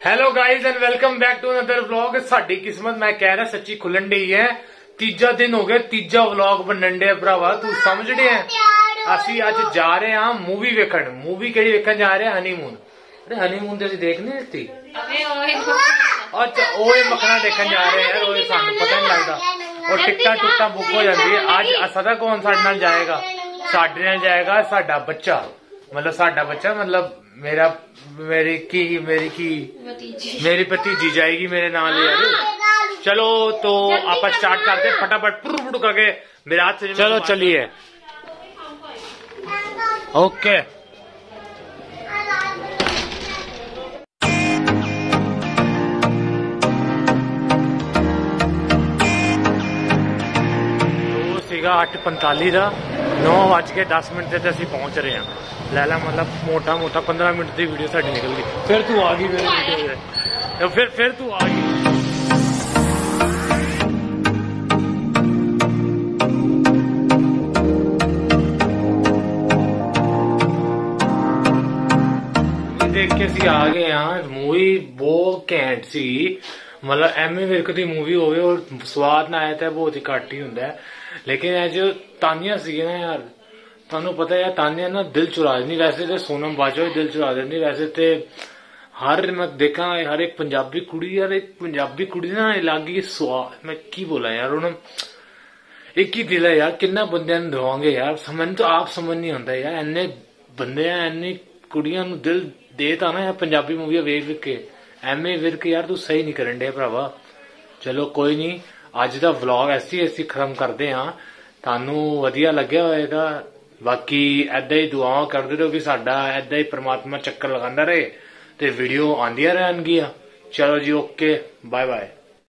Hello guys and welcome back to another vlog ਸਾਡੀ ਕਿਸਮਤ ਮੈਂ ਕਹਿ ਰਿਹਾ ਸੱਚੀ ਖੁੱਲਣ ਡਈ ਹੈ। ਤੀਜਾ ਦਿਨ ਹੋ ਗਿਆ ਤੀਜਾ ਵਲੌਗ ਬਣਨ ਡਿਆ ਭਰਾਵਾ ਤੂੰ ਸਮਝ ਰਿਹਾ ਅਸੀਂ ਅੱਜ ਜਾ ਰਹੇ ਹਾਂ ਮੂਵੀ ਵੇਖਣ। ਮੂਵੀ ਕਿਹੜੀ ਵੇਖਣ ਜਾ ਰਹੇ ਹਾਂ? ਹਨੀਮੂਨ ਅਰੇ ਹਨੀਮੂਨ ਤੇ ਅਸੀਂ ਦੇਖ ਨਹੀਂ ਦਿੱਤੀ ਅੱਛਾ ਉਹ ਇਹ ਮੱਖਣਾ ਦੇਖਣ ਜਾ ਰਹੇ ਹਾਂ। ਉਹ ਸਾਨੂੰ ਪਤਾ ਨਹੀਂ ਲੱਗਦਾ। ਉਹ ਟਿਕਟਾਂ ਟੁਕਟਾਂ ਬੁੱਕ ਹੋ ਜਾਂਦੀ ਹੈ ਅੱਜ ਅਸਦਾ ਕੌਣ ਸਾਡੇ ਨਾਲ ਜਾਏਗਾ? ਸਾਡੇ ਨਾਲ ਜਾਏਗਾ ਸਾਡਾ ਬੱਚਾ। ਮਤਲਬ ਸਾਡਾ ਬੱਚਾ ਮਤਲਬ ਮੇਰਾ ਮੇਰੀ ਕੀ ਮੇਰੀ ਕੀ ਮੇਰੀ ਭਤੀਜੀ ਜਾਏਗੀ ਮੇਰੇ ਨਾਲ ਯਾਰ चलो तो आप स्टार्ट करते फटाफट पुर पुर करके मेरे हाथ से चलो चलिए ओके ਉਹ ਸੀਗਾ 8:45 ਦਾ 9 ਵੱਜ ਕੇ 10 ਮਿੰਟ ਤੇ ਤੇ ਅਸੀਂ ਪਹੁੰਚ ਰਹੇ ਹਾਂ ਲੈ ਲੈ ਮਤਲਬ ਮੋਟਾ ਮੋਟਾ 15 ਮਿੰਟ ਦੀ ਵੀਡੀਓ ਸਾਡੀ ਨਿਕਲ ਗਈ ਫਿਰ ਤੂੰ ਆ ਗਈ ਮੇਰੇ ਵੀਡੀਓ ਤੇ ਫਿਰ ਫਿਰ ਤੂੰ ਆ ਗਈ ਮੂਵੀ ਦੇਖ ਕੇ ਅਸੀਂ ਆ ਗਏ ਆ ਮੂਵੀ ਬਹੁਤ ਘੈਂਟ ਸੀ ਮਤਲਬ ਐਮਏ ਵਿਰਕ ਦੀ ਮੂਵੀ ਹੋਵੇ ਔਰ ਸਵਾਦ ਨਾ ਆਇਆ ਤਾਂ ਬਹੁਤ ਹੀ ਘੱਟ ਹੀ ਹੁੰਦਾ ਹੈ। ਇਹ ਜੋ ਤਾਨੀਆਂ ਸੀ ਨਾ ਯਾਰ, ਤੁਹਾਨੂੰ ਪਤਾ ਹੈ ਤਾਨੀਆਂ ਨਾ ਦਿਲ ਚੁਰਾ ਦਿੰਦੀ। ਵੈਸੇ ਤੇ ਸੋਨਮ ਬਾਜਵਾ ਹੀ ਦਿਲ ਚੁਰਾ ਦਿੰਦੀ। ਵੈਸੇ ਤੇ ਹਰ ਮੈਂ ਦੇਖਾਂ, ਹਰ ਇੱਕ ਪੰਜਾਬੀ ਕੁੜੀ ਯਾਰ ਇੱਕ ਪੰਜਾਬੀ ਕੁੜੀ ਨਾ ਅਲੱਗ ਸਵਾਦ ਮੈਂ ਕੀ ਬੋਲਾਂ ਯਾਰ, ਉਹਨਾਂ ਇੱਕ ਹੀ ਦਿਲ ਹੈ ਯਾਰ, ਕਿੰਨਾ ਬੰਦਿਆਂ ਨੂੰ ਦਵਾਂਗੇ ਯਾਰ। ਸਮਝ ਤਾਂ ਆਪ ਸਮਝ ਨਹੀਂ ਆਉਂਦਾ ਯਾਰ ਐਨੇ ਬੰਦੇ ਆ ਕੁੜੀਆਂ ਨੂੰ ਦਿਲ ਦੇਤਾ ਨਾ ਯਾਰ ਪੰਜਾਬੀ ਮੂਵੀਆਂ ਵੇਖ ਵੇਖ ਕੇ। ਐਵੇਂ ਵਿਰਕ ਯਾਰ, ਤੂੰ ਸਹੀ ਨਹੀਂ ਕਰਨ ਡਿਆ ਭਰਾਵਾ। ਚਲੋ ਕੋਈ ਨਹੀਂ, ਅੱਜ ਦਾ ਵਲੌਗ ਐਸੀ ਐਸੀ ਖਤਮ ਕਰਦੇ ਆ ਤੁਹਾਨੂੰ ਵਧੀਆ ਲੱਗਿਆ ਹੋਵੇਗਾ ਬਾਕੀ ਐਦਾਂ ਹੀ ਦੁਆਵਾਂ ਕਰਦੇ ਰਹੋ ਕਿ ਸਾਡਾ ਐਦਾਂ ਹੀ ਪ੍ਰਮਾਤਮਾ ਚੱਕਰ ਲਗਾਉਂਦਾ ਰਹੇ ਤੇ ਵੀਡੀਓ ਆਉਂਦੀਆਂ ਰਹਿਣਗੀਆਂ। ਚਲੋ ਜੀ ਓਕੇ ਬਾਏ ਬਾਏ